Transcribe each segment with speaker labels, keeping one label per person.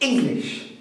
Speaker 1: English,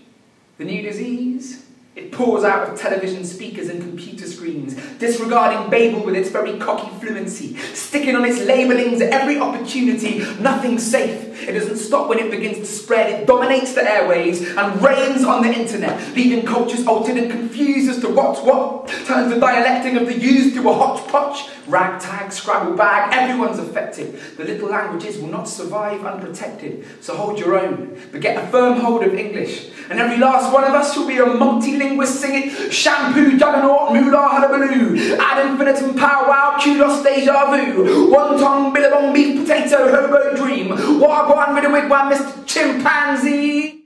Speaker 1: the new disease. It pours out of television speakers and computer screens, disregarding Babel with its very cocky fluency, sticking on its labellings every opportunity, nothing safe. It doesn't stop when it begins to spread, it dominates the airwaves and reigns on the internet, leaving cultures altered and confused as to what's what, turns the dialecting of the used to a hodgepodge, ragtag, scrabble bag, everyone's affected. The little languages will not survive unprotected, so hold your own, but get a firm hold of English, and every last one of us will be a multilingual singing shampoo, juggernaut, moolah, hullabaloo, ad infinitum, powwow, kudos, deja vu, wonton, billabong, beef, potato, hobo, dream, wagwan, with a wigwam, Mr. Chimpanzee.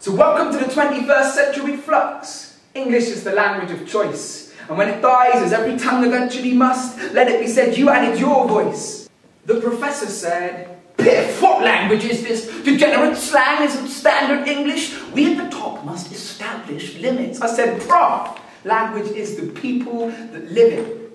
Speaker 1: So welcome to the 21st century flux. English is the language of choice. And when it dies, as every tongue eventually must, let it be said you added your voice. The professor said, Piff, what language is this? Degenerate slang isn't standard English. We at the top must establish limits. I said, Prof, language is the people that live it.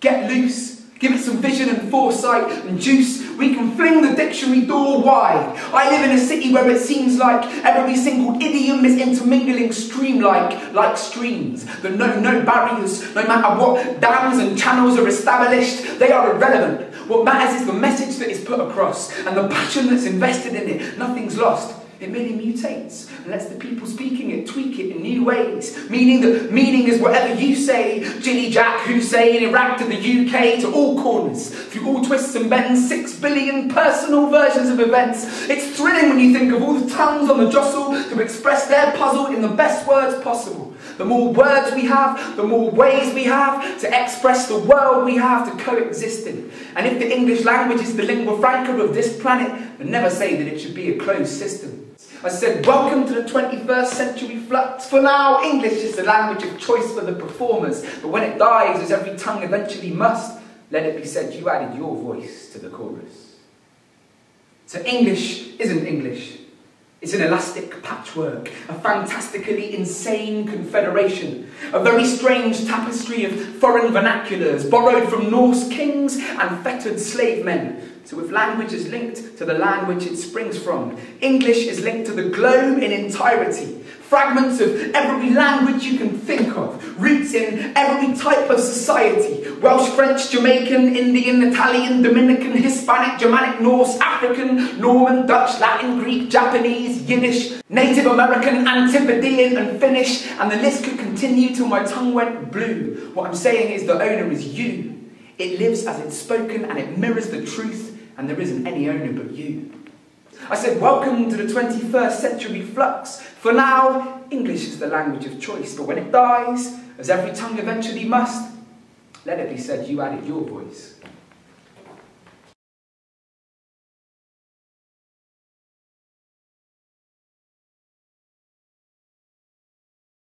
Speaker 1: Get loose. Give it some vision and foresight and juice. We can fling the dictionary door wide. I live in a city where it seems like every single idiom is intermingling stream-like, like streams. That no no barriers, no matter what dams and channels are established, they are irrelevant. What matters is the message that is put across and the passion that's invested in it. Nothing's lost. It merely mutates and lets the people speaking it tweak it in new ways. Meaning that meaning is whatever you say, Jilly Jack, Hussein, Iraq to the UK, to all corners, through all twists and bends, six billion personal versions of events. It's thrilling when you think of all the tongues on the jostle to express their puzzle in the best words possible. The more words we have, the more ways we have to express the world we have to coexist in. And if the English language is the lingua franca of this planet, then never say that it should be a closed system. I said, welcome to the 21st century flux. For now, English is the language of choice for the performers. But when it dies, as every tongue eventually must, let it be said you added your voice to the chorus. So English isn't English. It's an elastic patchwork, a fantastically insane confederation, a very strange tapestry of foreign vernaculars borrowed from Norse kings and fettered slave men, so if language is linked to the land which it springs from, English is linked to the globe in entirety. Fragments of every language you can think of, roots in every type of society. Welsh, French, Jamaican, Indian, Italian, Dominican, Hispanic, Germanic, Norse, African, Norman, Dutch, Latin, Greek, Japanese, Yiddish, Native American, Antipodean and Finnish, and the list could continue till my tongue went blue. What I'm saying is the owner is you. It lives as it's spoken and it mirrors the truth and there isn't any owner but you. I said, welcome to the 21st century flux. For now, English is the language of choice, but when it dies, as every tongue eventually must, let it be said you added your voice.